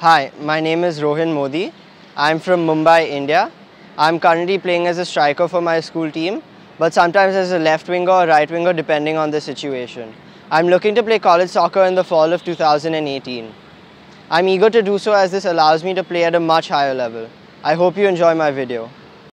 Hi, my name is Rohin Modi. I'm from Mumbai, India. I'm currently playing as a striker for my school team, but sometimes as a left winger or right winger depending on the situation. I'm looking to play college soccer in the fall of 2018. I'm eager to do so as this allows me to play at a much higher level. I hope you enjoy my video.